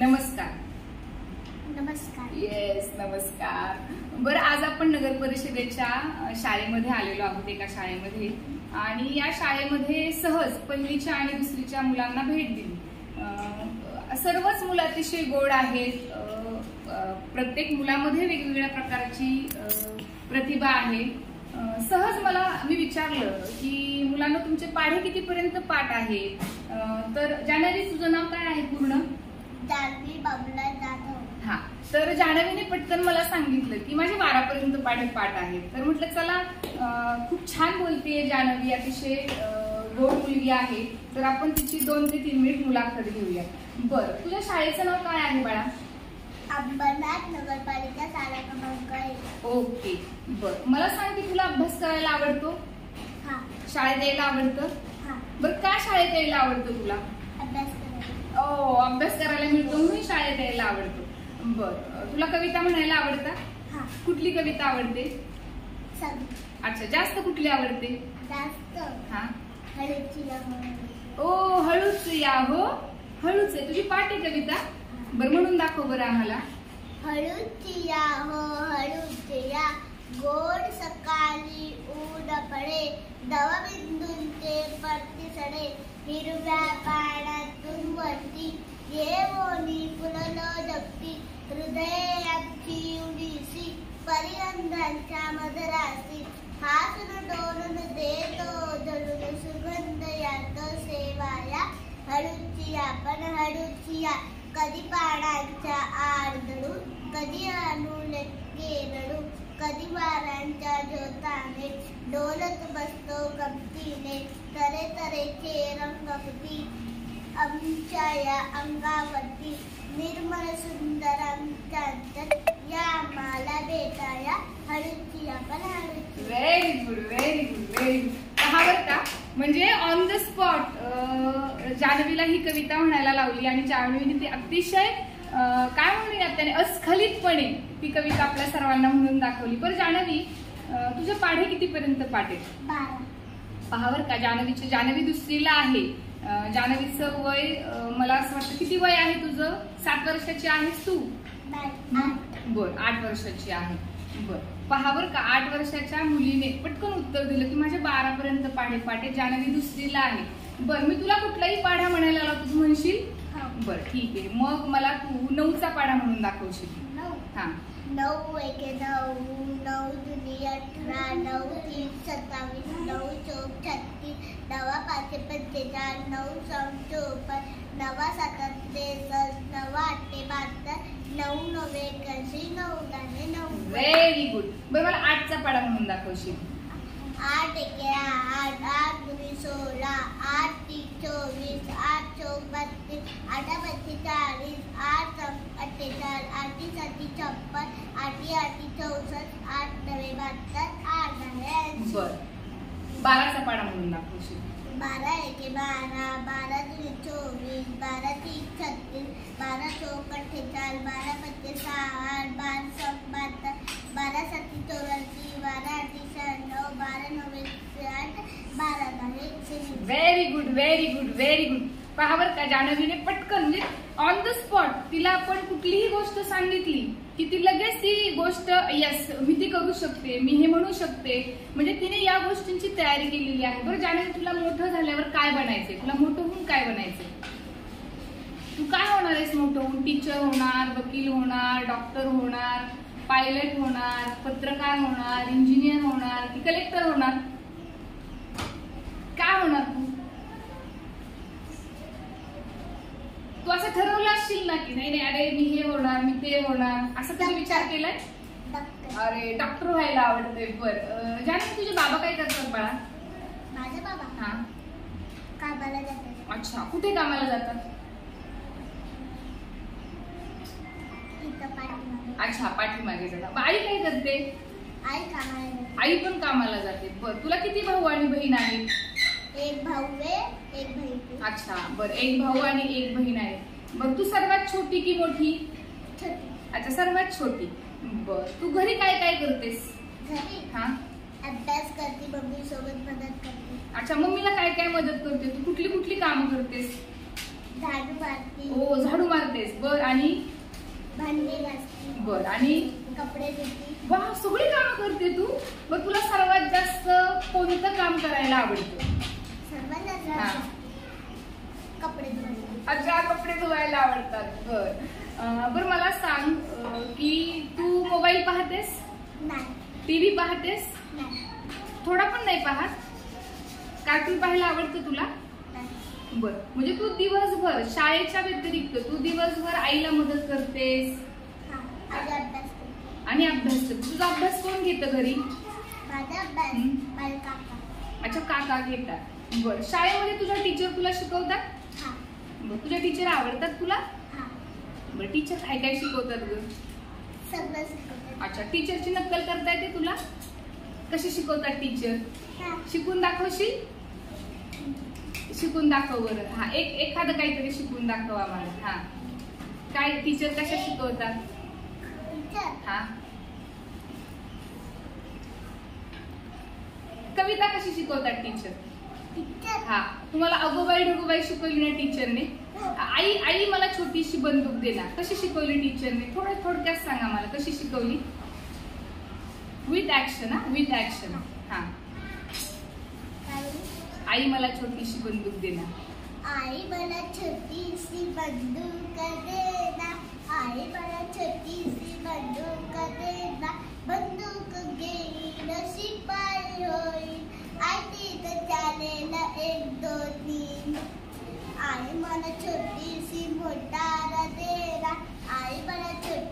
नमस्कार. नमस्कार. येस नमस्कार. बरं आज आपण नगर परिषदेच्या शाळेमध्ये आलेलो आहोत एका शाळेमध्ये. आणि या शाळेमध्ये सहज पहिलीच्या आणि दुसरीच्या मुलांना भेट दिली. सर्वच मुलं अतिशय गोड आहेत. प्रत्येक मुलामध्ये वेगवेगळ्या प्रकारची प्रतिभा आहे. सहज मला मी विचारलं की मुलांना तुमचे पाढे कितीपर्यंत पाठ आहे तर जानेवारी तुझं नाव काय आहे पूर्ण? जानवी बाबुला जाधव. हा तर जान्हवीने पटकन मला सांगितलं की माझे बारापर्यंत पाठ पाठ आहेत तर म्हटलं चला खूप छान बोलतेय जान्हवी अतिशय गोड मुलगी आहे. तर आपण तिची दोन ते तीन मिनिट मुलाखत घेऊया. बरं तुझ्या शाळेचं नाव काय आहे बाळा? अंबरनाथ नगरपालिका शाळा क्रमांक एक. ओके बरं. मला सांग की तुला अभ्यास करायला आवडतो? हा. शाळेत यायला आवडतं? हा. बरं का शाळेत यायला आवडतं तुला? ओ अभ्यास करायला मिळतो म्हणून शाळेत यायला आवडतो. बरं तुला कविता म्हणायला आवडतात हा. कुठली कविता आवडते? सग अच्छा जास्त कुठली आवडते? जास्त. हा. ओ हळूच या हो. हळूच आहे. तुझी पाठ आहे कविता. बरं म्हणून दाखव बरं आम्हाला. हळूची या हो हळूची या. गोड सकाळी ऊन पडे. दवबिंदूंचे पडती सडे. हिरव्या पाण्यातून परिगंधांच्या मधरासी हासून डोलून देतो जळून सुगंध यात सेवाया हळूचिया पण हळूचिया कधी पाडांच्या आड कधी आणून केरडू कधी वारांच्या ज्योताने डोलत बसतो गमतीने तरे तरेचे रंगपती आमच्या या अंगावरती निर्मळ सुंदर आमच्या या माला भेटाया हळूची आपण हळूची very good very good very good पहा बरं का म्हणजे ऑन द स्पॉट जान्हवीला ही कविता म्हणायला लावली आणि जान्हवीने ती अतिशय काय म्हणूया त्याने अस्खलितपणे ती कविता आपल्या सर्वांना म्हणून दाखवली. बरं जान्हवी अं, तुझे पाढे कितीपर्यंत पाठ आहेत बारा. पहा बरं का जान्हवीची जान्हवी दुसरीला आहे. अं, जान्हवीचं वय मला असं वाटतं किती वय आहे तुझं? सात वर्षाची आहेस तू? बारा आठ वर्षाची आहे. बर. पहा बर का आठ वर्षाच्या मुलीने पटकन उत्तर दिलं की माझ्या बारा पर्यंत पाढे पाठे जान्हवी दुसरीला आहे. बर मी तुला कुठलाही पाढा म्हणायला लावतो तू म्हणशील? हो. बर ठीक आहे. मग मला तू नऊचा पाढा म्हणून दाखवशील. नऊ. हा. नऊ एके नऊ नऊ अठरा नऊ तीन सत्तावीस नऊ चौक छत्तीस नवा पाचशे पंचेचाळीस नऊ सम चोपन्न नवा सातात त्रेसष्ट नवा आठशे बहात्तर नऊ नवे एकाऐंशी नऊ दहा नऊ व्हेरी गुड बरं मला आठचा पाढा म्हणून दाखवशील आठ एके आठ आठ दुनी सोळा आठ तीन चोवीस आठ चौक बत्तीस आठ पंचे चाळीस आठ अठ्ठेचाळीस आठी साती छप्पन आठी आठी चौसष्ट आठ नवे बहात्तर आठ दहा बर. बाराचा पाढा म्हणून दाखवशील बारा एके बारा बारा दुनी चोवीस बारा तीन छत्तीस बारा चौक अठ्ठेचाळीस बारा पंचे साठ बारा चौक बहात्तर बारा साती चौऱ्याऐंशी बारा आठी शहाण्णव बारा नव्वे आठ बारा दहा एकशे very good very good very good पहा बरं का जान्हवीने पटकन म्हणजे ऑन द स्पॉट तिला आपण कुठलीही गोष्ट सांगितली की ती लगेच ती गोष्ट यस मी ती करू शकते मी हे म्हणू शकते. म्हणजे तिने या गोष्टींची तयारी केलेली आहे. बरं ज्याने तुला मोठं झाल्यावर काय बनायचंय? तुला मोठं होऊन काय बनायचंय? तू काय होणार आहेस मोठं होऊन? टीचर होणार वकील होणार डॉक्टर होणार पायलट होणार पत्रकार होणार इंजिनियर होणार की कलेक्टर होणार? काय होणार तू? तू असं ठरवलं असशील ना की नाही नाही अरे मी हे होणार मी ते होणार. असं कधी विचार केलाय? अरे डॉक्टर व्हायला आवडतंय. बर. जाणे तुझे बाबा काय करतात बाळा? माझे बाबा? हा. कामाला जातात. अच्छा. कुठे कामाला जातात? अच्छा पाठीमागे जातात. आई काय करते? आई कामाला आई पण कामाला जाते. बर. तुला किती भाऊ आणि बहीण आहेत? एक भाऊ आहे एक बहीण आहे. अच्छा. बर. एक भाऊ आणि एक बहीण आहे. बर तू सर्वात छोटी की मोठी? छोटी. अच्छा सर्वात छोटी. बर. तू घरी काय काय करतेस? घरी. हा? अभ्यास करते मम्मी सोबत मदत करते. अच्छा मम्मीला काय काय मदत करते? तू कुठली कुठली कामं करतेस? झाडू मारते. हो झाडू मारतेस. बर. आणि? भांडी घासते. बर. आणि? कपडे धुते. वा सगळी कामं करते तू? मग तुला सर्वात जास्त कोणतं काम करायला आवडतं? सर्वांना हा. कपडे धुवायला. अच्छा कपडे धुवायला आवडतात. बर. बर मला सांग की तू मोबाईल पाहतेस? नाही. टीव्ही पाहतेस? नाही. थोडा पण नाही पाहत? कार्टून पाहायला आवडतं तुला? बर म्हणजे तू दिवसभर शाळेच्या व्यतिरिक्त तू दिवसभर आईला मदत करतेस? हा माझा अभ्यास करते. आणि अभ्यास तुझा अभ्यास कोण घेतं घरी? अच्छा काका घेतात. बर शाळेमध्ये तुझ्या टीचर तुला शिकवतात? बर तुझ्या टीचर आवडतात तुला? बर टीचर काय काय शिकवतात ग? सगळं अच्छा टीचरची नक्कल करता येते तुला? कशी शिकवतात टीचर हा. शिकून दाखवशील शिकून दाखव बरं. हा एक एखादं काहीतरी शिकून दाखव आम्हाला. हा. काय टीचर कशा शिकवतात? टीचर हा. कविता कशी शिकवतात टीचर टीचर हा तुम्हाला अगोबाई ढगोबाई शिकवली ना टीचरने आई आई मला छोटीशी बंदूक दे कशी शिकवली टीचरने थोडं थोडक्यात सांगा मला कशी शिकवली? विथ ऍक्शन हा? विथ ऍक्शन हा. आई मला छोटीशी बंदूक दे आई मला छोटीशी बंदूक देना आई मला छोटीशी बंदूक देना बंदूक घेईल शिपाई होईल. आई तिथं चालेल एक दोन तीन. आई मला छोटीशी मोठा देरा आई मला छोटी